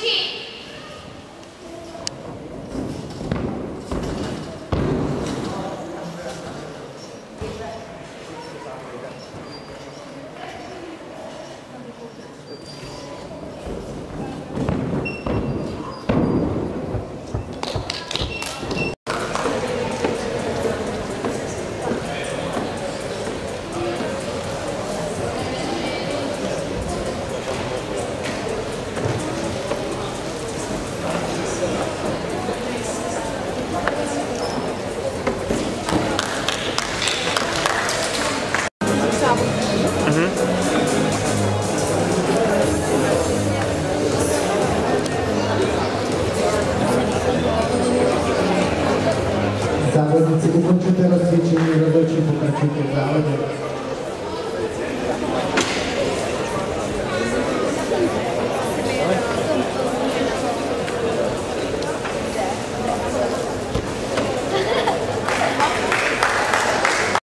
teaching Teraz, wiecie,